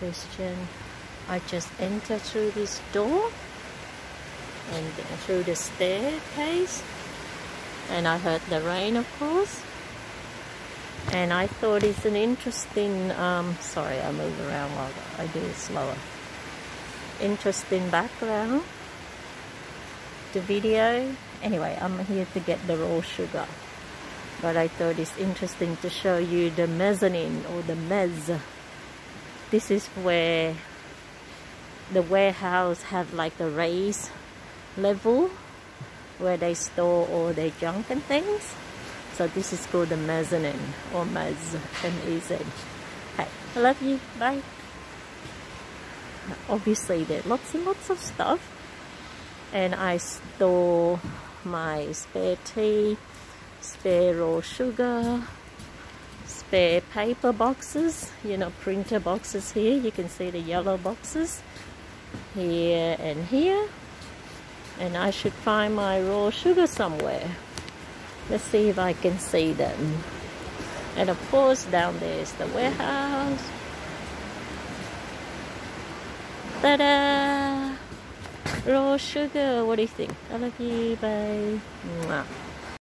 question. I just enter through this door and through the staircase. And I heard the rain of course. And I thought it's an interesting um, sorry I move around while I do it slower. Interesting background. The video. Anyway I'm here to get the raw sugar. But I thought it's interesting to show you the mezzanine or the mezz this is where the warehouse have like the raised level where they store all their junk and things. So this is called the mezzanine or mezz M-E-Z hey I love you. Bye. Obviously there lots and lots of stuff. And I store my spare tea spare raw sugar spare paper boxes you know printer boxes here. You can see the yellow boxes here and here. And I should find my raw sugar somewhere. Let's see if I can see them. And of course down there is the warehouse. Ta-da! Raw sugar. What do you think? I love you bye Mwah.